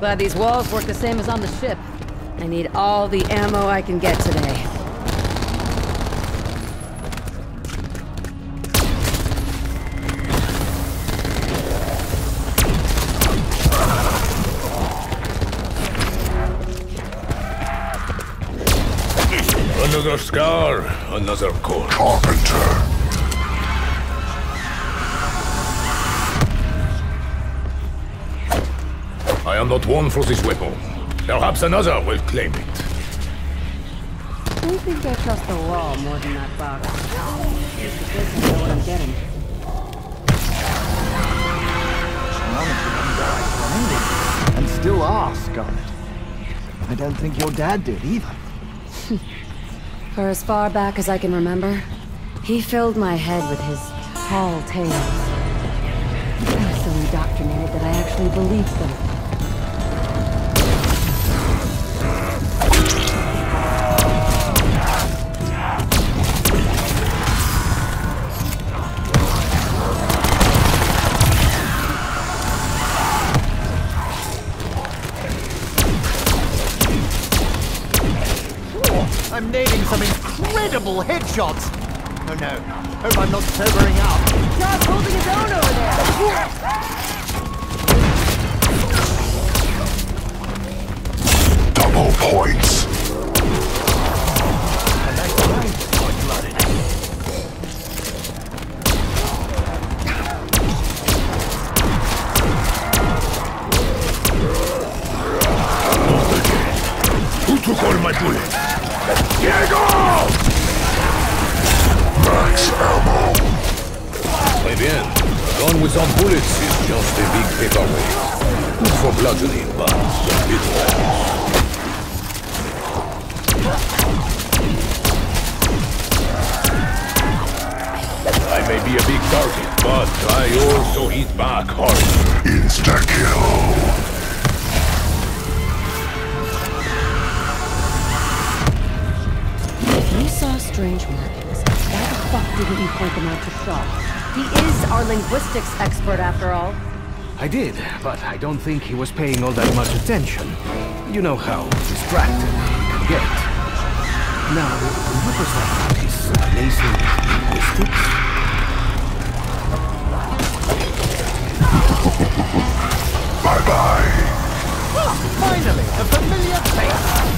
Glad these walls work the same as on the ship. I need all the ammo I can get today. Another scar, another corpse. Carpenter. Am not one for this weapon. Perhaps another will claim it. I think I trust the wall more than that box. Just because I know what I'm getting. And still are, Scarlett. I don't think your dad did either. For as far back as I can remember, he filled my head with his tall tales. I was so indoctrinated that I actually believed them. Incredible headshots. Oh no. Hope I'm not sobering up. Josh holding his own over there! Double points. Who took all my bullets? Diego! Max ammo. Très bien. Gun with some bullets is just a big paperweight. Good for bludgeoning, but a bit worse. I may be a big target, but I also hit back hard. Insta-kill. You saw strange markings, why the fuck didn't you point them out to Shaw? He is our linguistics expert after all. I did, but I don't think he was paying all that much attention. You know how distracted he can get. Now, what was that? His amazing linguistics? Bye-bye. Ah, finally, a familiar face.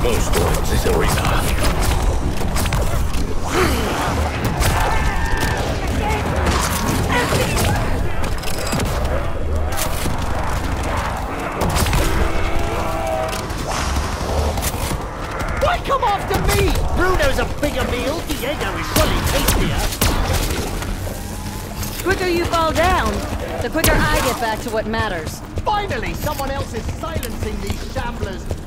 the worst this arena. Why come after me? Bruno's a bigger meal. Diego is surely tastier. The quicker you fall down, the quicker I get back to what matters. Finally, someone else is silencing these shamblers.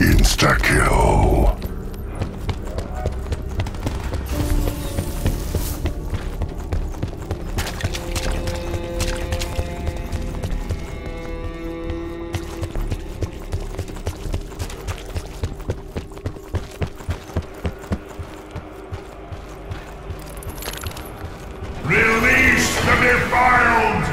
Insta-kill. Defiled!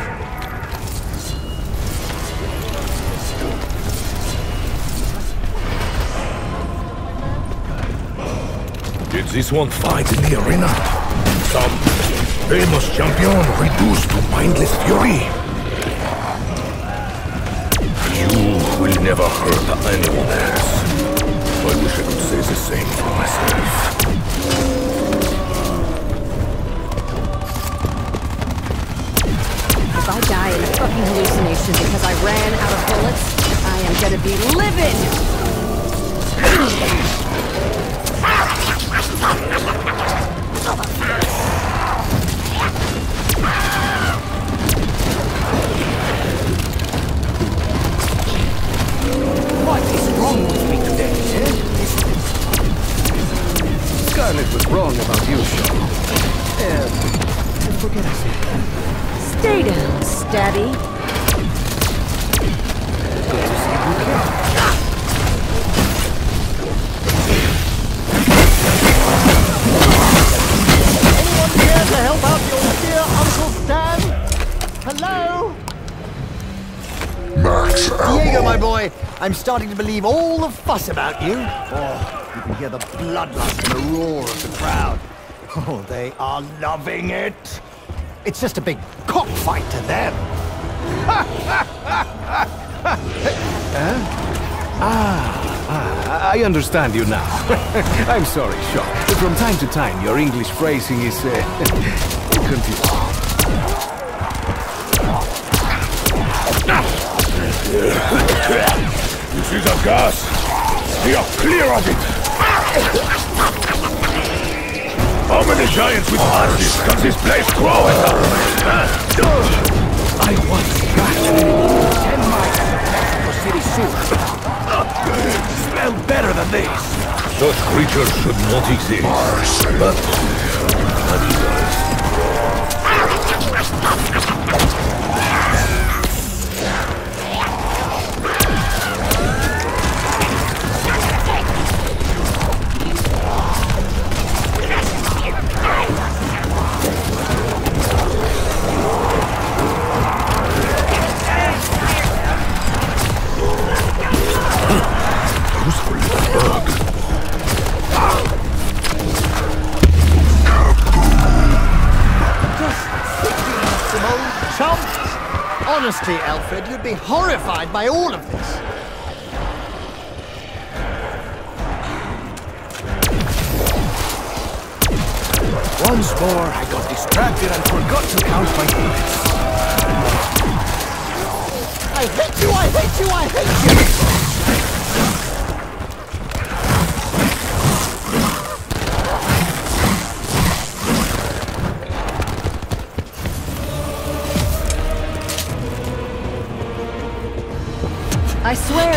Did this one fight in the arena? Some famous champion reduced to mindless fury? You will never hurt anyone else. I wish I could say the same for myself. If I die in a fucking hallucination because I ran out of bullets, I am gonna be livid! What is wrong with me today, eh? Scarlett was wrong about you, Shaw. Uh, forget I said that. Stay down, Stabby. Good to see you care. Anyone here to help out your dear Uncle Stan? Hello? Max Diego, my boy, I'm starting to believe all the fuss about you. Oh, you can hear the bloodlust and the roar of the crowd. Oh, they are loving it. It's just a big cockfight to them. I I understand you now. I'm sorry, Shaw. From time to time, your English phrasing is uh, confusing. This is a gas. We are clear of it. How many giants with axes can this place grow at I once crashed an enemy ten miles Mexico City sewer. Smelled better than this. Such creatures should not exist. But Honestly, Alfred, you'd be horrified by all of this. Once more, I got distracted and forgot to count my bullets. I hate you, I hate you, I hate you!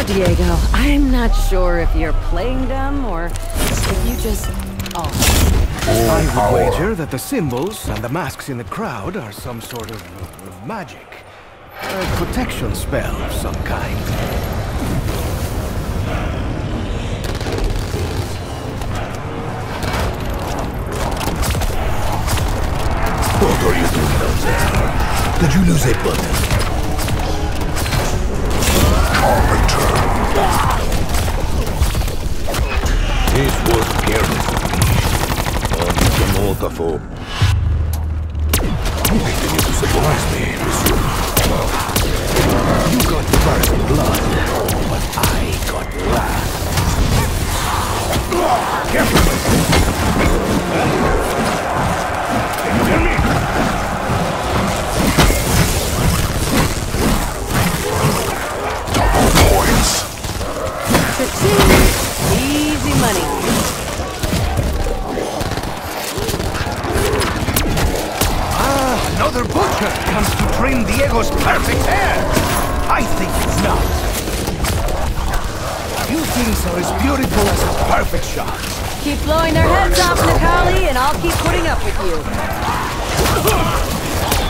Diego, I'm not sure if you're playing dumb or if you just... Oh, I would wager that the symbols and the masks in the crowd are some sort of, of magic. A protection spell of some kind. What are you doing out there? Did you lose a button? This was it's a metaphor. You continue to surprise me, monsieur. You got first trim Diego's perfect hair. I think it's not. Few things are as beautiful as a perfect shot. Keep blowing their heads off, Necalli, and I'll keep putting up with you.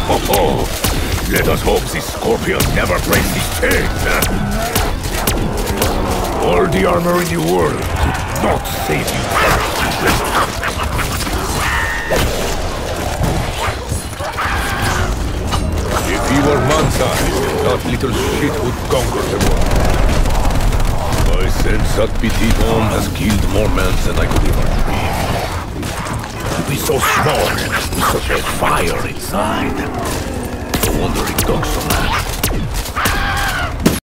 Ho ho! Let us hope this scorpion never breaks his chains. All the armor in the world could not save you. Man-sized, that little shit would conquer the world. I sense that petit homme has killed more men than I could ever dream. To be so small, such a fire inside. No wonder it so much.